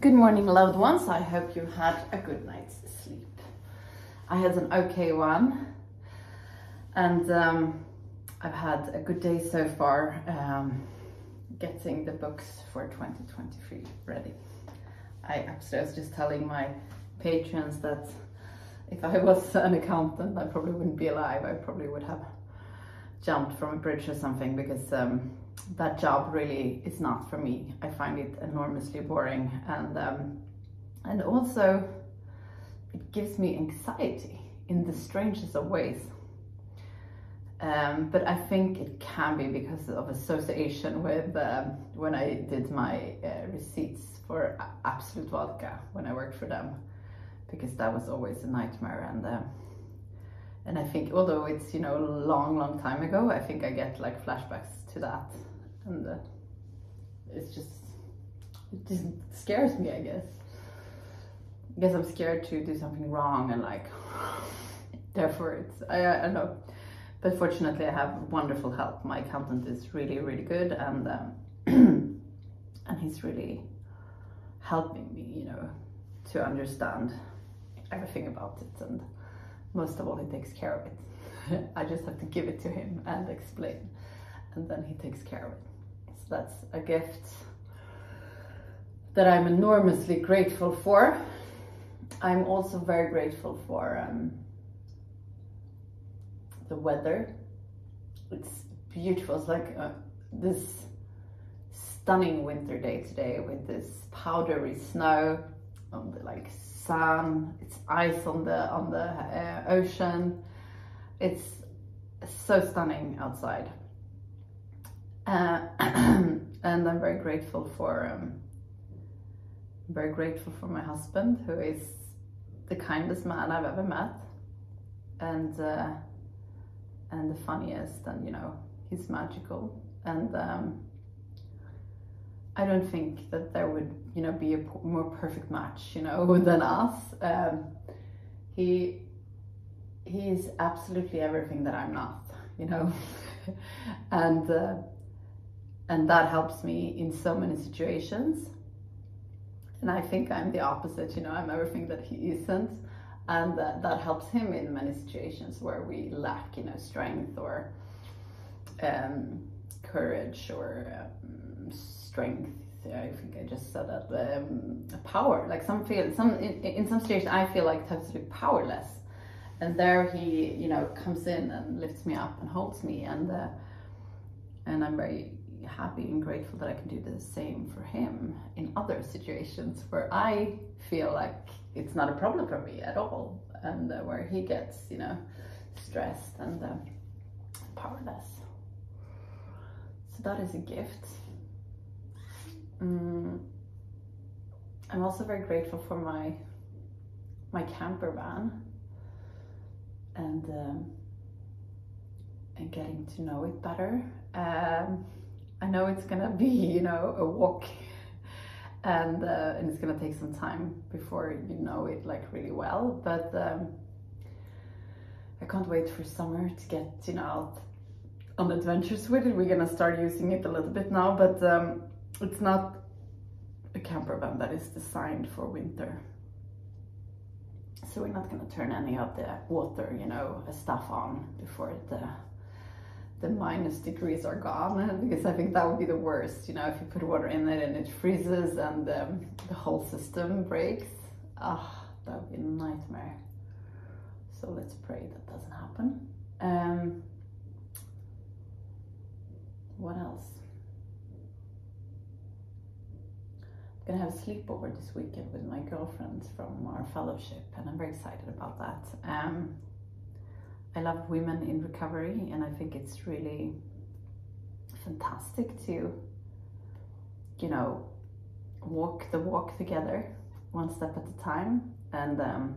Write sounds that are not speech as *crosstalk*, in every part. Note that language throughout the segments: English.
Good morning, loved ones. I hope you had a good night's sleep. I had an okay one, and um, I've had a good day so far um, getting the books for 2023 ready. I was just telling my patrons that if I was an accountant, I probably wouldn't be alive. I probably would have jumped from a bridge or something because um, that job really is not for me. I find it enormously boring and um, and also it gives me anxiety in the strangest of ways. Um, but I think it can be because of association with um, when I did my uh, receipts for Absolut Vodka when I worked for them, because that was always a nightmare. And uh, and I think although it's you know a long, long time ago, I think I get like flashbacks to that, and uh, it's just it just scares me. I guess. I guess I'm scared to do something wrong and like *sighs* therefore it's I, I don't know. But fortunately I have wonderful help. My accountant is really really good and um, *clears throat* and he's really helping me you know to understand everything about it. And most of all he takes care of it. *laughs* I just have to give it to him and explain and then he takes care of it so that's a gift that I'm enormously grateful for I'm also very grateful for um, the weather. It's beautiful. It's like uh, this stunning winter day today with this powdery snow on the like sun. It's ice on the on the uh, ocean. It's so stunning outside. Uh, *clears throat* and I'm very grateful for um, very grateful for my husband who is the kindest man I've ever met, and uh, and the funniest, and you know he's magical, and um, I don't think that there would you know be a more perfect match you know *laughs* than us. Um, he he is absolutely everything that I'm not, you know, *laughs* and uh, and that helps me in so many situations and I think I'm the opposite, you know, I'm everything that he isn't. And that, that helps him in many situations where we lack, you know, strength or um, courage or um, strength. I think I just said that um, power. Like some feel some in, in some situations I feel like totally powerless, and there he you know comes in and lifts me up and holds me, and uh, and I'm very happy and grateful that I can do the same for him in other situations where I feel like it's not a problem for me at all and uh, where he gets, you know, stressed and uh, powerless. So that is a gift. Mm. I'm also very grateful for my my camper van and um, and getting to know it better. Um, I know it's gonna be, you know, a walk and, uh, and it's gonna take some time before you know it like really well, but um, I can't wait for summer to get, you know, out on adventures with it. We're gonna start using it a little bit now, but um, it's not a camper van that is designed for winter. So we're not gonna turn any of the water, you know, stuff on before uh, the minus degrees are gone *laughs* because I think that would be the worst. You know, if you put water in it and it freezes and um, the whole system breaks, ah, oh, that would be a nightmare. So let's pray that doesn't happen. Um, what else? I'm gonna have a sleepover this weekend with my girlfriends from our fellowship, and I'm very excited about that. Um, I love women in recovery, and I think it's really fantastic to, you know, walk the walk together, one step at a time. And um,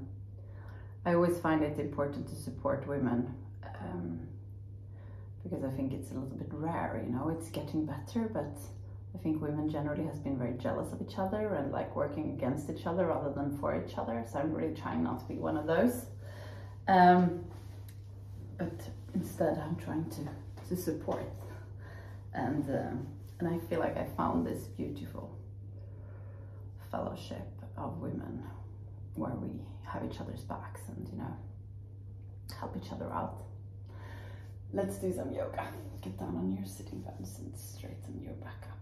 I always find it important to support women um, because I think it's a little bit rare, you know, it's getting better, but I think women generally has been very jealous of each other and like working against each other rather than for each other. So I'm really trying not to be one of those. Um, but instead I'm trying to, to support. And, uh, and I feel like I found this beautiful fellowship of women where we have each other's backs and you know help each other out. Let's do some yoga. Get down on your sitting bones and straighten your back up.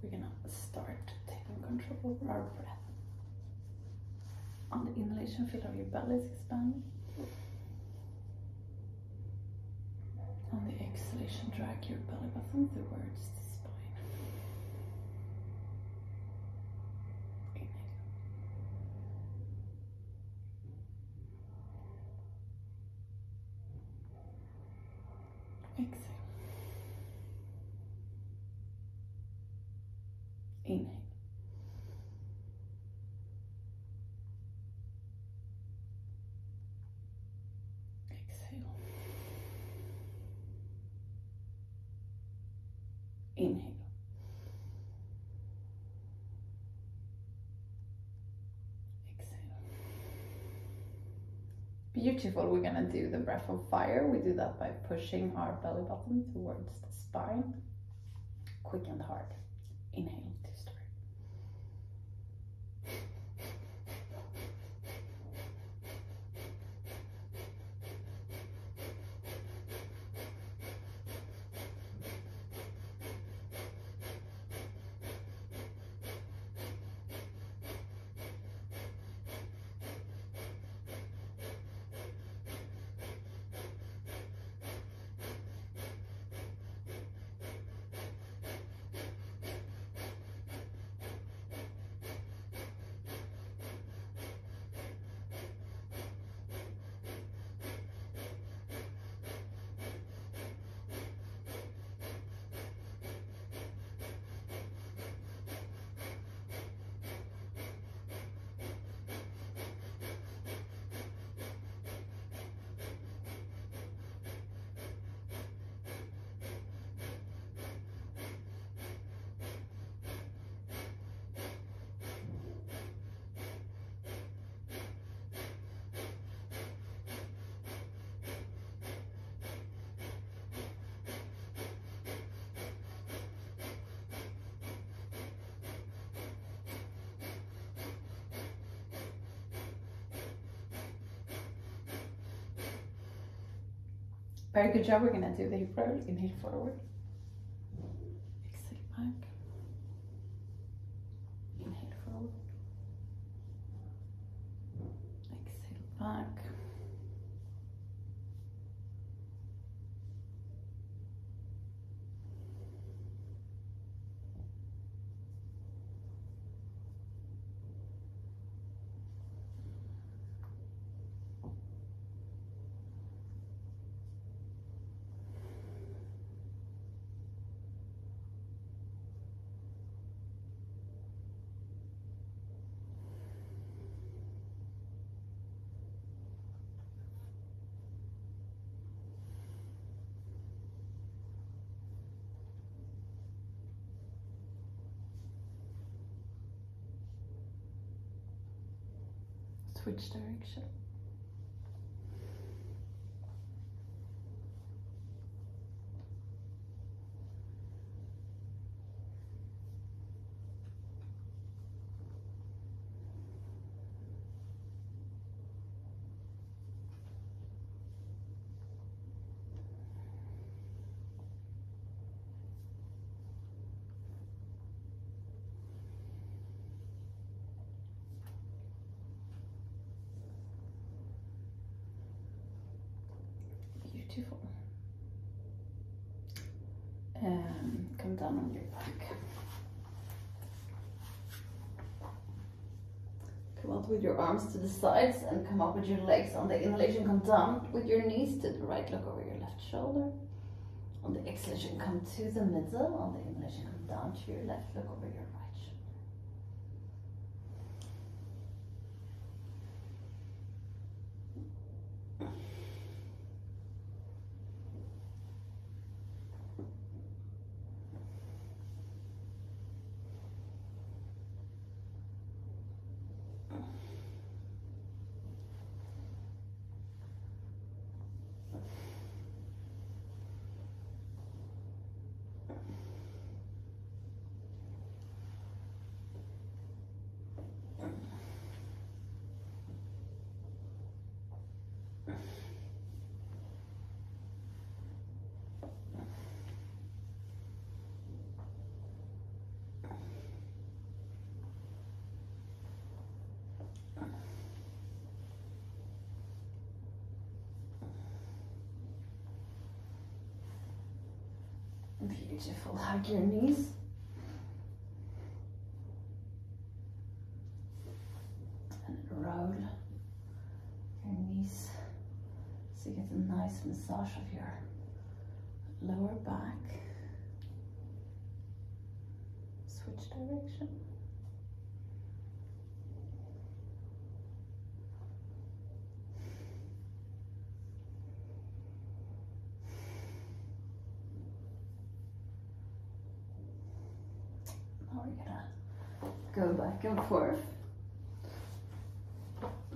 We're gonna start taking control over our breath. On the inhalation, feel how your belly is expanding. On the exhalation, drag your belly button towards spine. Inhale. Exhale. Inhale. Exhale. Inhale. Exhale. Beautiful. We're gonna do the breath of fire. We do that by pushing our belly button towards the spine. Quick and hard. Inhale to start. Very good job. We're gonna do the hip roll. Inhale forward. Exhale back. Inhale forward. Exhale back. Switch direction. Beautiful. Ehm, and come down on your back. Come out with your arms to the sides and come up with your legs on the inhalation. Come down with your knees to the right. Look over your left shoulder. On the exhalation, come to the middle. On the inhalation, come down to your left. Look over your right shoulder. Beautiful. Hug your knees. And roll your knees so you get a nice massage of your lower back. Switch direction. Now we're gonna go back and forth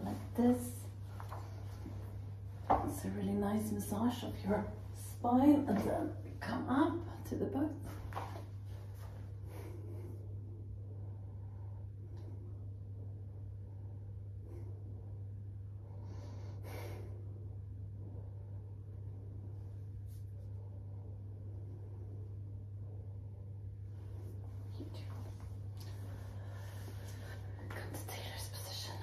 like this. It's a really nice massage of your spine and then come up to the butt. Beautiful. Come to tailor's position.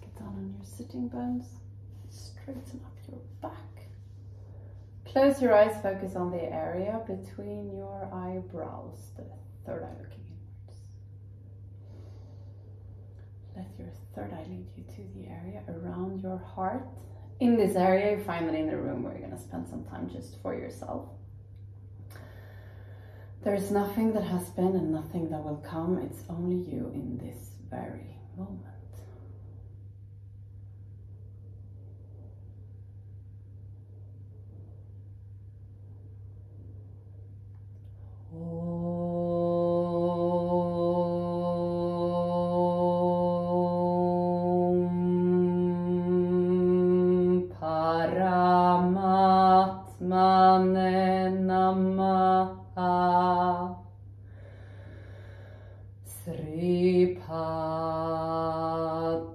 Get down on your sitting bones. Straighten up your back. Close your eyes, focus on the area between your eyebrows, the third eye looking inwards. Let your third eye lead you to the area around your heart. In this area, you find that in the room where you're going to spend some time just for yourself. There's nothing that has been and nothing that will come. It's only you in this very moment.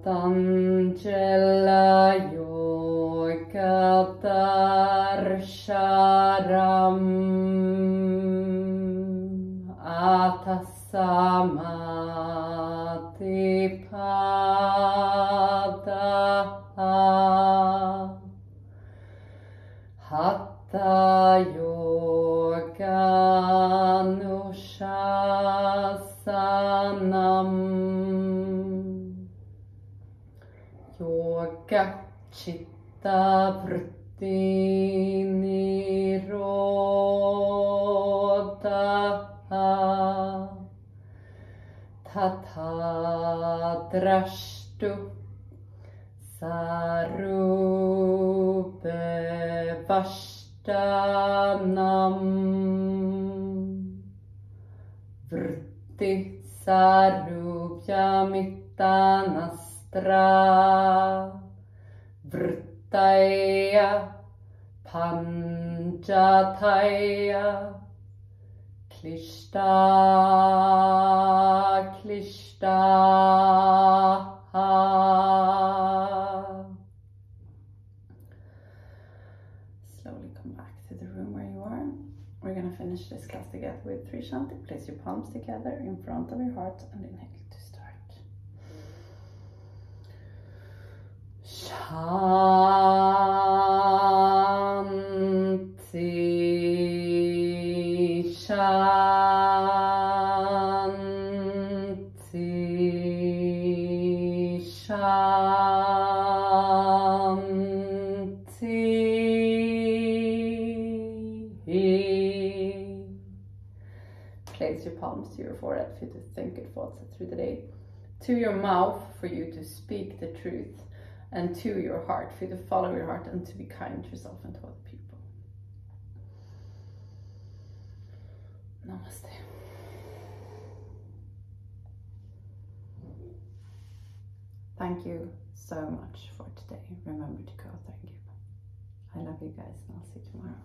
Patanjala Yoga Chitta Vritti Nirodha Tatha Drashtu Sarupe Vashtanam Vrittaya Panjataya Klishta Klishta Slowly come back to the room where you are. We're gonna finish this class together with three shanti. Place your palms together in front of your heart and inhale Shanti, Shanti, Shanti. Place your palms to your forehead for you to think it thoughts through the day. To your mouth for you to speak the truth and to your heart for you to follow your heart and to be kind to yourself and to other people. Namaste. Thank you so much for today. Remember to go. Thank you. I love you guys and I'll see you tomorrow.